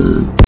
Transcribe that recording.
Ooh.